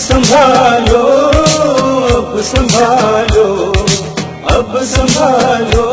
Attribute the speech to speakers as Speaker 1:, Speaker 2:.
Speaker 1: संभालो अब संभालो अब संभालो।